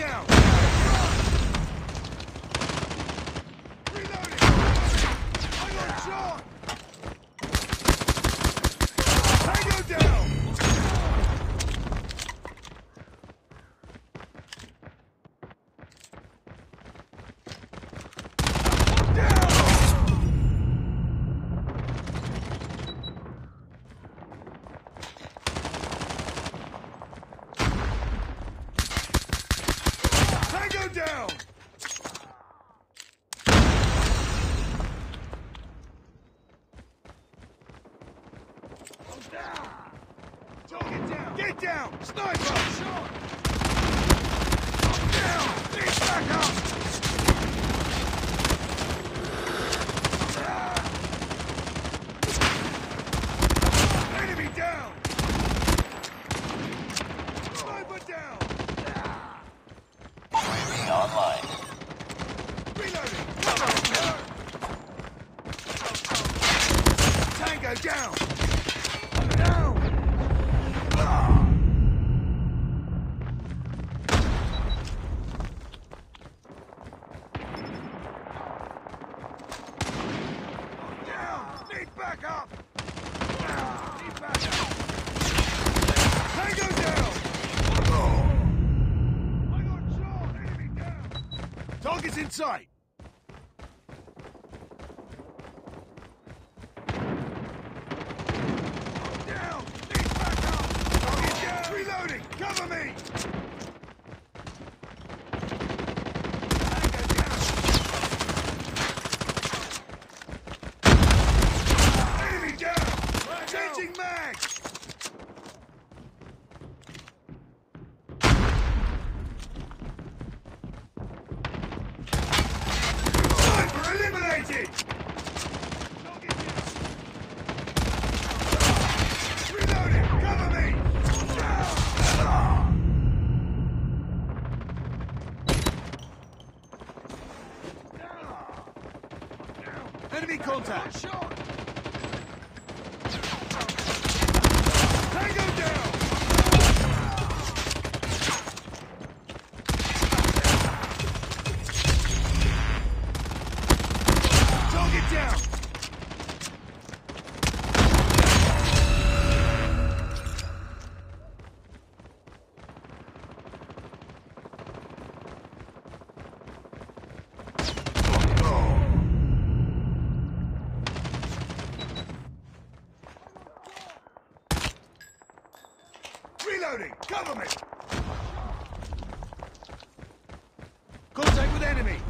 down! down! Get down! Sniper! Shot! Down! Get back up! Enemy down! Target is in sight! Enemy contact! Cover me! Contact with enemy!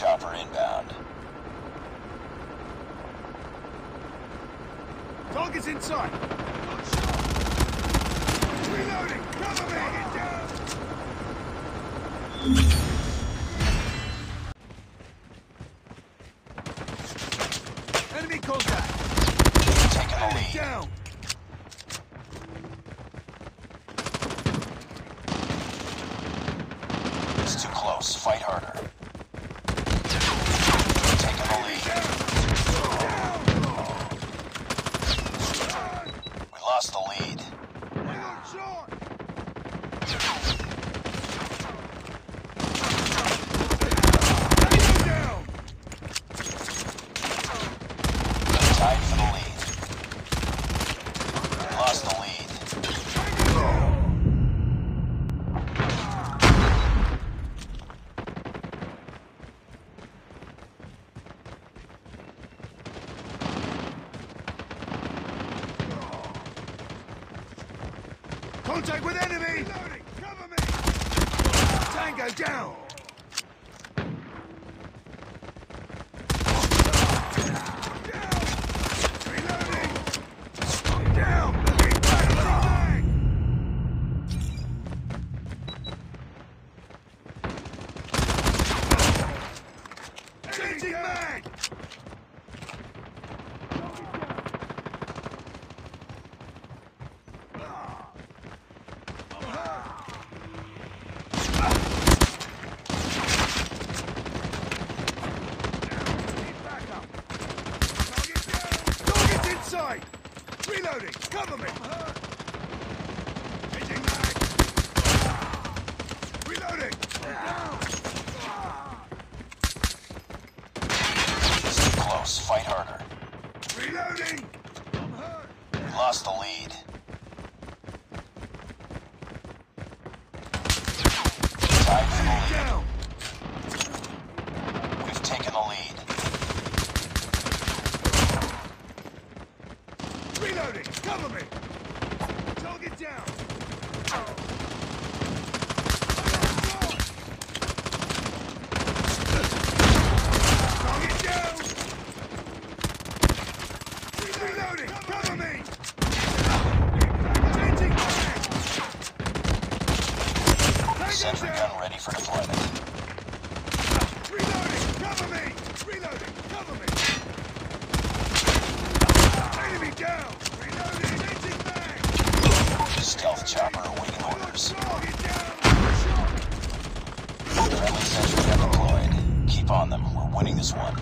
chopper inbound. Target's inside. Reloading! Cover me! Get down! down. It's too close. Fight harder. Contact with enemy! Cover me! Tango! Down! Reloading! Down! Looking back! Mag! Changing mag! Target's inside! Reloading! Cover me! Changing mag! Reloading! This close. Fight harder. Reloading! Lost the lead. Tied for the lead. Down! We've taken the lead. Reloading! Cover me! Target down! Target down! Reloading! Cover me! Changing back! Tango Sentry gun ready for deployment. Reloading! Cover me! Reloading! Cover me! Enemy down! Reloading! Changing back! Stealth chopper awaiting orders. Friendly sentry gun deployed. Keep on them. We're winning this one.